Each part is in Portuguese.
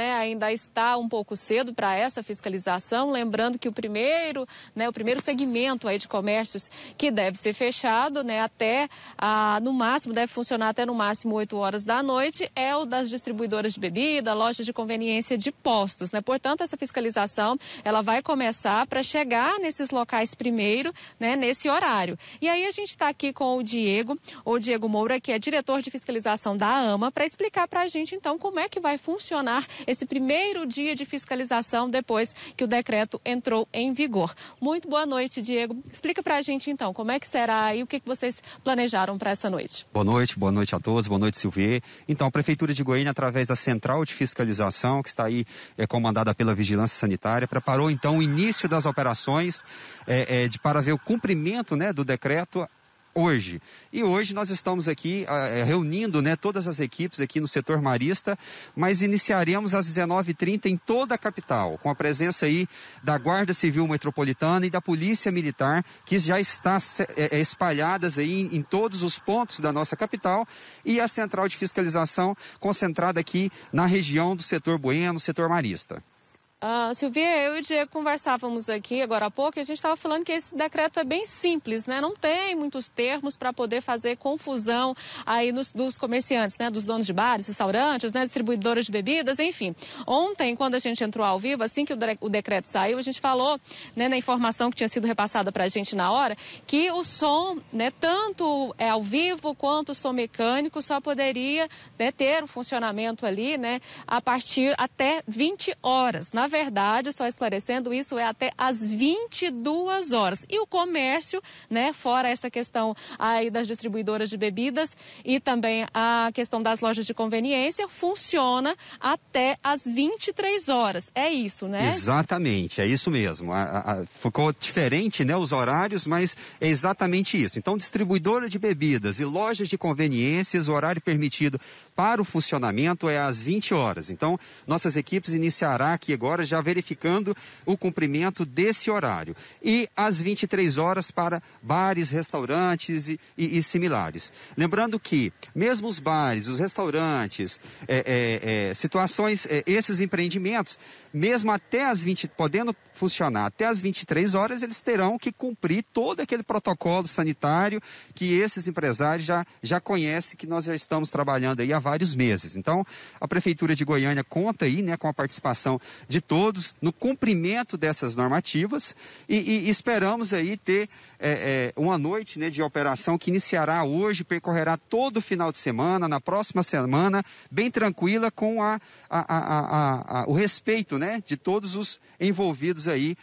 né, ainda está um pouco cedo para essa fiscalização, lembrando que o primeiro, né, o primeiro segmento aí de comércios que deve ser fechado, né, até ah, no máximo deve funcionar até no máximo 8 horas da noite é o das distribuidoras de bebida, lojas de conveniência de postos, né? Portanto, essa fiscalização, ela vai começar para chegar nesses locais primeiro, né, nesse horário. E aí a gente está aqui com o Diego, o Diego Moura, que é diretor de fiscalização da AMA, para explicar para a gente então como é que vai funcionar esse primeiro dia de fiscalização depois que o decreto entrou em vigor. Muito boa noite, Diego. Explica para a gente então como é que será e o que, vocês planejaram para essa noite. Boa noite, boa noite a todos, boa noite, Silvia. Então, a Prefeitura de Goiânia, através da Central de Fiscalização, que está aí é, comandada pela Vigilância Sanitária, preparou então o início das operações é, é, de, para ver o cumprimento né, do decreto hoje. E hoje nós estamos aqui uh, reunindo né, todas as equipes aqui no setor marista, mas iniciaremos às 19h30 em toda a capital, com a presença aí da Guarda Civil Metropolitana e da Polícia Militar, que já está é, espalhadas aí em, em todos os pontos da nossa capital, e a central de fiscalização concentrada aqui na região do setor Bueno, setor marista. Uh, Silvia, eu e o Diego conversávamos aqui agora há pouco e a gente estava falando que esse decreto é bem simples, né? Não tem muitos termos para poder fazer confusão aí nos, dos comerciantes, né? Dos donos de bares, restaurantes, né? Distribuidoras de bebidas, enfim. Ontem, quando a gente entrou ao vivo, assim que o, o decreto saiu, a gente falou, né? Na informação que tinha sido repassada para a gente na hora, que o som, né? Tanto é ao vivo quanto o som mecânico só poderia né, ter o funcionamento ali, né? A partir até 20 horas. Na verdade, só esclarecendo, isso é até às 22 horas. E o comércio, né, fora essa questão aí das distribuidoras de bebidas e também a questão das lojas de conveniência, funciona até às 23 horas. É isso, né? Exatamente, é isso mesmo. A, a, ficou diferente, né, os horários, mas é exatamente isso. Então, distribuidora de bebidas e lojas de conveniências, o horário permitido para o funcionamento é às 20 horas. Então, nossas equipes iniciará aqui agora horas, já verificando o cumprimento desse horário. E às 23 horas para bares, restaurantes e, e, e similares. Lembrando que, mesmo os bares, os restaurantes, é, é, é, situações, é, esses empreendimentos, mesmo até as 20, podendo funcionar até as 23 horas, eles terão que cumprir todo aquele protocolo sanitário que esses empresários já, já conhecem, que nós já estamos trabalhando aí há vários meses. Então, a Prefeitura de Goiânia conta aí né, com a participação de todos no cumprimento dessas normativas e, e esperamos aí ter é, é, uma noite né, de operação que iniciará hoje, percorrerá todo o final de semana, na próxima semana, bem tranquila com a, a, a, o respeito né, de todos os envolvidos aí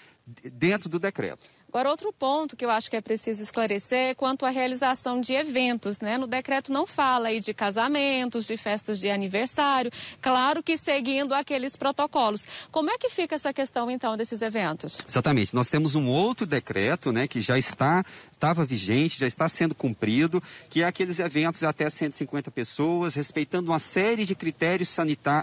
dentro do decreto. Agora, outro ponto que eu acho que é preciso esclarecer é quanto à realização de eventos, né? No decreto não fala aí de casamentos, de festas de aniversário, claro que seguindo aqueles protocolos. Como é que fica essa questão, então, desses eventos? Exatamente. Nós temos um outro decreto, né, que já está estava vigente, já está sendo cumprido, que é aqueles eventos até 150 pessoas, respeitando uma série de critérios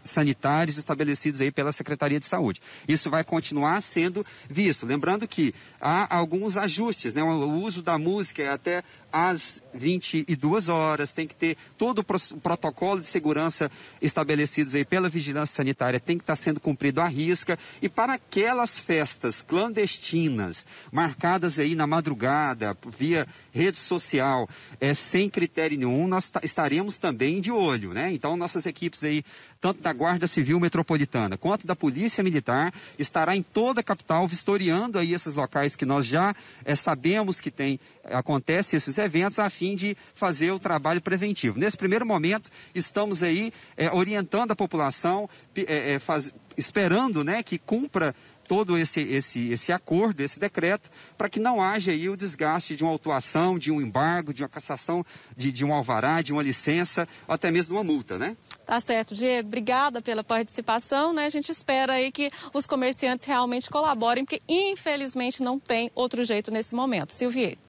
sanitários estabelecidos aí pela Secretaria de Saúde. Isso vai continuar sendo visto. Lembrando que há alguns ajustes, né? O uso da música até às 22 horas, tem que ter todo o protocolo de segurança estabelecidos aí pela vigilância sanitária, tem que estar sendo cumprido à risca. E para aquelas festas clandestinas, marcadas aí na madrugada, via rede social, é, sem critério nenhum, nós estaremos também de olho, né? Então, nossas equipes aí, tanto da Guarda Civil Metropolitana quanto da Polícia Militar, estará em toda a capital vistoriando aí esses locais que nós já é, sabemos que tem, acontece esses eventos, a fim de fazer o trabalho preventivo. Nesse primeiro momento, estamos aí é, orientando a população, é, faz, esperando né, que cumpra todo esse, esse, esse acordo, esse decreto, para que não haja aí o desgaste de uma autuação, de um embargo, de uma cassação de, de um alvará, de uma licença, até mesmo de uma multa, né? Tá certo, Diego. Obrigada pela participação, né? A gente espera aí que os comerciantes realmente colaborem, porque infelizmente não tem outro jeito nesse momento. Silvia.